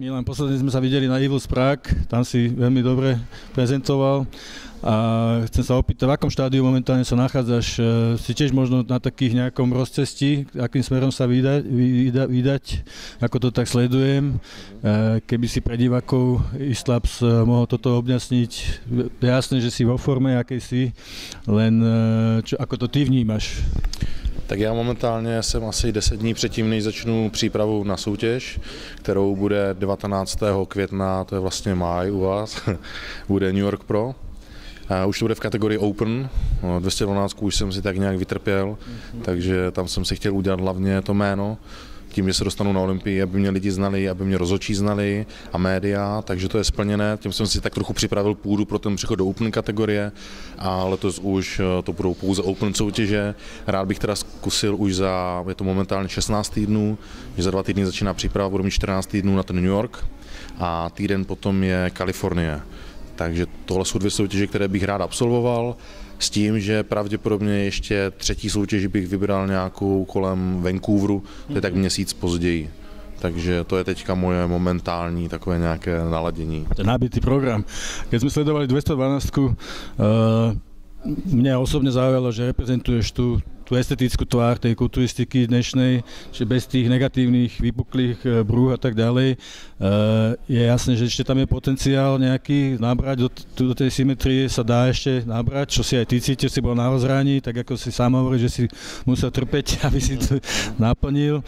Milan, posledne sme sa videli na Evil Prague, tam si veľmi dobre prezentoval a chcem sa opýtať, v akom štádiu momentálne sa nachádzaš? E, si tiež možno na takých nejakom rozcestí, akým smerom sa vydať, vydať, vydať ako to tak sledujem. E, keby si pre divákov Islaps e, mohol toto objasniť, jasné, že si vo forme, akej si, len čo, ako to ty vnímaš? Tak já momentálně jsem asi 10 dní předtím, než začnu přípravu na soutěž, kterou bude 19. května, to je vlastně máj u vás, bude New York Pro. Už to bude v kategorii Open, 212 už jsem si tak nějak vytrpěl, takže tam jsem si chtěl udělat hlavně to jméno, tím, že se dostanu na Olympii, aby mě lidi znali, aby mě rozhodčí znali a média, takže to je splněné. Tím jsem si tak trochu připravil půdu pro ten přechod do Open kategorie a letos už eh, to budou pouze Open soutěže. Rád bych teda zkusil už za, je to momentálně 16 týdnů, že za dva týdny začíná příprava, budu mít 14 týdnů na ten New York a týden potom je Kalifornie. Takže tohle jsou dvě soutěže, které bych rád absolvoval s tím, že pravděpodobně ještě třetí soutěž bych vybral nějakou kolem Vancouveru, to je tak měsíc později. Takže to je teďka moje momentální takové nějaké naladění. Je nabitý program. Keď jsme sledovali 212, uh, mňa osobne zaujalo, že reprezentuješ tu tú estetickú tvár tej kulturistiky dnešnej, že bez tých negatívnych, vypuklých e, brúh a tak ďalej. E, je jasné, že ešte tam je potenciál nejaký nabrať, do, do tej symetrie sa dá ešte nabrať, čo si aj ty cítil, si bol na rozhraní, tak ako si sám hovorí, že si musel trpeť, aby si to naplnil. E,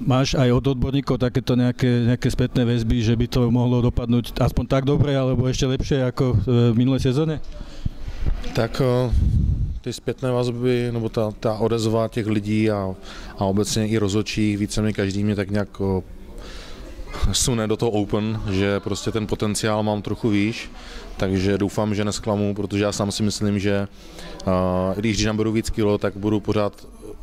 máš aj od odborníkov takéto nejaké, nejaké spätné väzby, že by to mohlo dopadnúť aspoň tak dobre, alebo ešte lepšie ako v minulé sezóne? Tak ty zpětné vazby, nebo ta, ta odezva těch lidí a, a obecně i rozhodčích, více každý mě tak nějak sune do toho open, že prostě ten potenciál mám trochu výš, takže doufám, že nesklamu, protože já sám si myslím, že uh, když, když naberu víc kilo, tak budu pořád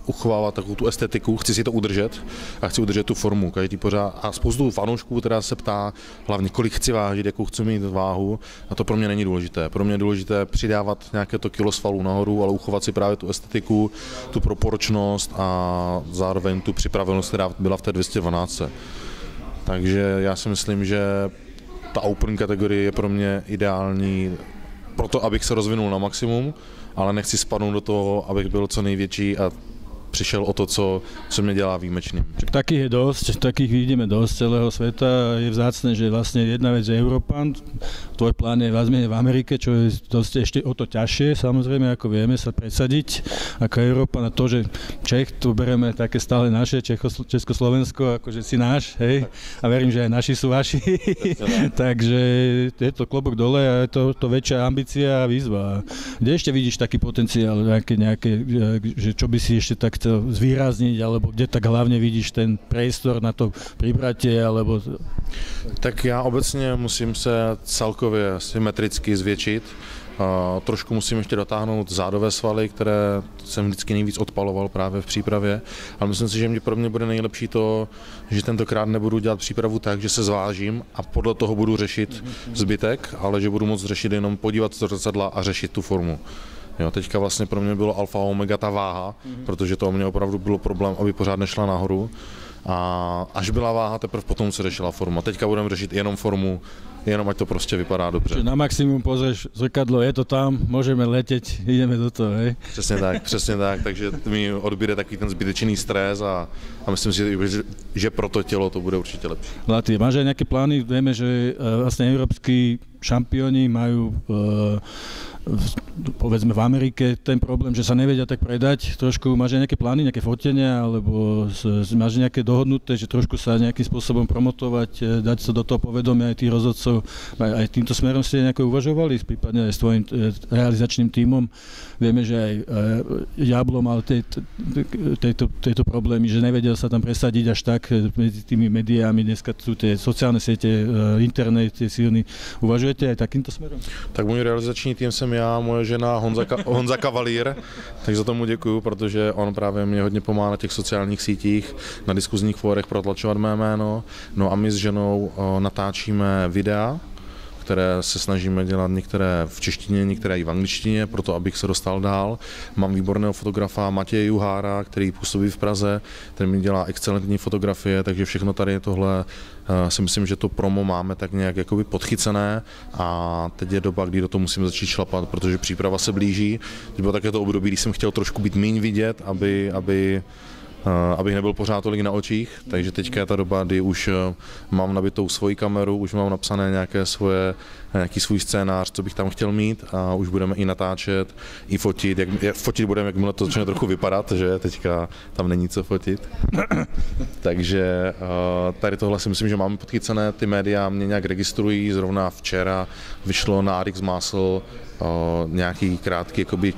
uchovávat takovou tu estetiku, chci si to udržet a chci udržet tu formu. Každý pořád a spoustu fanoušků teda se ptá hlavně, kolik chci vážit, jakou chci mít váhu a to pro mě není důležité. Pro mě je důležité přidávat nějaké to kilo svalů nahoru, ale uchovat si právě tu estetiku, tu proporčnost a zároveň tu připravenost, která byla v té 212. Takže já si myslím, že ta open kategorie je pro mě ideální pro to, abych se rozvinul na maximum, ale nechci spadnout do toho, abych byl co největší a přišel o to, co, co mě dělá výjimečným. Takých je dosť, takých vidíme dosť celého sveta. Je vzácne, že vlastne jedna vec je Európan, tvoj plán je vlastne v Amerike, čo je dosť ešte o to ťažšie, samozrejme, ako vieme sa presadiť ako Európa na to, že Čech, tu bereme také stále naše, Čecho, Československo, akože si náš, hej, a verím, že aj naši sú vaši. Takže je to klobok dole a je to, to väčšia ambícia a výzva. Kde ešte vidíš taký potenciál, nejaké, nejaké, že čo by si ešte tak to zvýrazniť, alebo kde tak hlavně vidíš ten priestor na to pribratie, alebo... Tak já obecně musím se celkově symetricky zvětšit. Trošku musím ještě dotáhnout zádové svaly, které jsem vždycky nejvíc odpaloval právě v přípravě, ale myslím si, že mě pro mě bude nejlepší to, že tentokrát nebudu dělat přípravu tak, že se zvážím a podle toho budu řešit zbytek, ale že budu moct řešit jenom podívat se do zrcadla a řešit tu formu. Jo, teďka vlastně pro mě bylo alfa a omega ta váha, mm-hmm. protože to mě opravdu bylo problém, aby pořád nešla nahoru. A až byla váha, teprve potom se řešila forma. Teďka budeme řešit jenom formu, jenom ať to prostě vypadá dobře. na maximum pozřeš zrkadlo, je to tam, můžeme letět, jdeme do toho, hej? Přesně tak, přesně tak, takže mi odbíde takový ten zbytečný stres a, a myslím si, že, že pro to tělo to bude určitě lepší. Laty, máš nějaké plány? Víme, že vlastně evropský šampioni majú uh, povedzme v Amerike ten problém, že sa nevedia tak predať, trošku máš nejaké plány, nejaké fotenia, alebo máš nejaké dohodnuté, že trošku sa nejakým spôsobom promotovať, e, dať sa do toho povedomia aj tých rozhodcov, aj, aj týmto smerom ste nejako uvažovali, prípadne aj s tvojim e, realizačným tímom. Vieme, že aj e, Jablo mal tej, tejto, tejto problémy, že nevedel sa tam presadiť až tak medzi tými médiami, dneska sú tie sociálne siete, internet je silný. Uvažujete aj takýmto smerom? Tak môj realizačný tým jsem já, moje žena Honza, Ka- Honza Kavalír, takže za tomu děkuju, protože on právě mě hodně pomáhá na těch sociálních sítích, na diskuzních fórech protlačovat mé jméno. No a my s ženou natáčíme videa, které se snažíme dělat některé v češtině, některé i v angličtině, proto abych se dostal dál. Mám výborného fotografa Matěje Juhára, který působí v Praze, ten mi dělá excelentní fotografie, takže všechno tady tohle eh, si myslím, že to promo máme tak nějak jakoby podchycené a teď je doba, kdy do toho musím začít šlapat, protože příprava se blíží. Teď bylo také to období, kdy jsem chtěl trošku být méně vidět, aby, aby abych nebyl pořád tolik na očích, takže teďka je ta doba, kdy už eh, mám nabitou svoji kameru, už mám napsané nějaké svoje, nějaký svůj scénář, co bych tam chtěl mít a už budeme i natáčet, i fotit, jak, fotit budeme, jakmile to začne trochu vypadat, že teďka tam není co fotit. takže eh, tady tohle si myslím, že máme podchycené, ty média mě nějak registrují, zrovna včera vyšlo na Arix Muscle nějaký krátký jakoby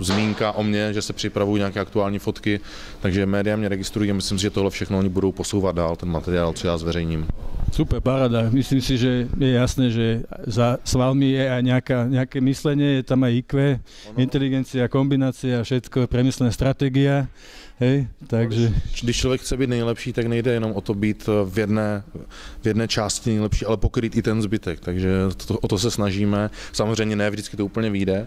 zmínka o mně, že se připravují nějaké aktuální fotky, takže média mě registrují a myslím si, že tohle všechno oni budou posouvat dál, ten materiál, co já zveřejním. Super, paráda. Myslím si, že je jasné, že za svalmi je aj nejaká, nejaké myslenie, je tam aj IQ, inteligencia, kombinácia, všetko, premyslená stratégia. Hej, takže... Když člověk chce být nejlepší, tak nejde jenom o to být v jedné, v jedné části nejlepší, ale pokryt i ten zbytek, takže to, o to se snažíme. Samozřejmě ne vždycky to úplně vyjde,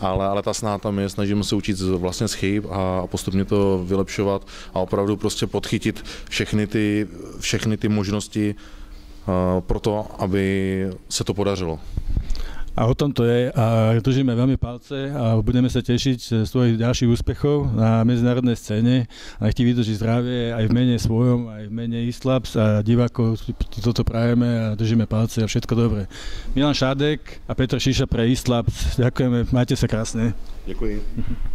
ale, ale ta sná tam je, snažíme se učit vlastně z chyb a postupně to vylepšovat a opravdu prostě podchytit všechny ty, všechny ty možnosti pro to, aby se to podařilo. A o tom to je a držíme veľmi palce a budeme sa tešiť z tvojich ďalších úspechov na medzinárodnej scéne a nech ti vydrží zdravie aj v mene svojom, aj v mene Islaps a divákov toto prajeme a držíme palce a všetko dobré. Milan Šádek a Petr Šiša pre Islaps, ďakujeme, majte sa krásne. Ďakujem.